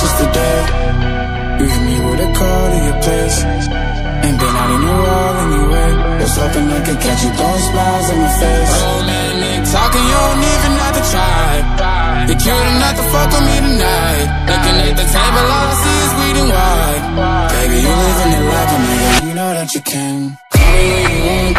just today. You hit me with a call to your place. Ain't been out in the world anyway. Was hoping I could catch you throwing smiles in my face. Romantic talking, you don't even have to try. You're cute enough to fuck with me tonight. Looking at the table, all I see is weed and wine. Baby, you living it life, and nigga, you know that you can. Call me when you want,